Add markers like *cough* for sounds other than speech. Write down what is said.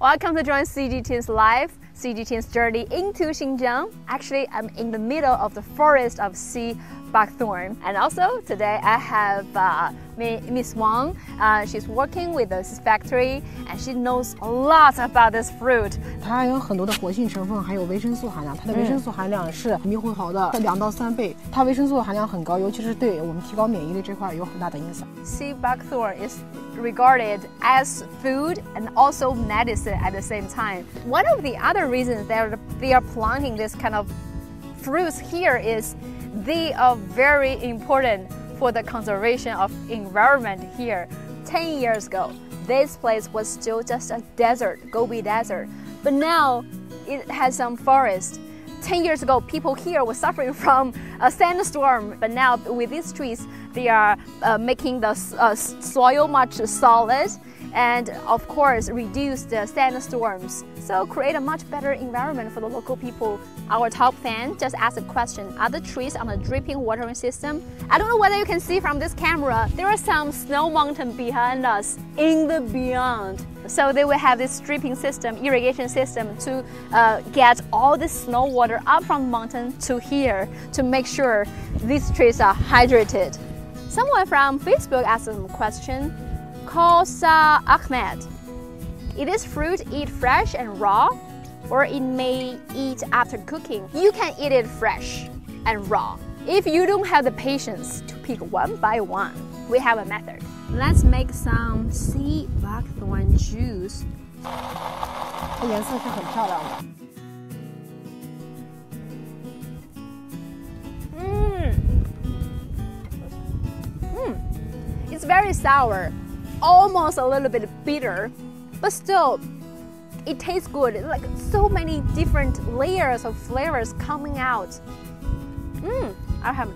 Welcome to join CGTN Live, CGTN's journey into Xinjiang. Actually, I'm in the middle of the forest of sea buckthorn. And also today I have uh, Miss Wang. Uh, she's working with this factory and she knows a lot about this fruit. 它有很多的活性成分，还有维生素含量。它的维生素含量是猕猴桃的两到三倍，它维生素含量很高，尤其是对我们提高免疫力这块有很大的影响。Sea buckthorn is regarded as food and also medicine at the same time. One of the other reasons that they are planting this kind of fruits here is they are very important for the conservation of environment here. 10 years ago, this place was still just a desert, Gobi Desert, but now it has some forest. 10 years ago, people here were suffering *laughs* from a sandstorm, but now with these trees, they are uh, making the uh, soil much solid and of course reduce the sandstorms. So create a much better environment for the local people. Our top fan just asked a question, are the trees on a dripping watering system? I don't know whether you can see from this camera, there are some snow mountain behind us in the beyond. So they will have this dripping system, irrigation system to uh, get all the snow water up from the mountain to here to make sure these trees are hydrated. Someone from Facebook asked a question, Kosa Ahmed. It is fruit eat fresh and raw, or it may eat after cooking. You can eat it fresh and raw. If you don't have the patience to pick one by one, we have a method. Let's make some sea buckthorn juice. 它颜色是很漂亮的。Mmm. Mmm. It's very sour almost a little bit bitter, but still, it tastes good. Like so many different layers of flavors coming out. Mmm, I have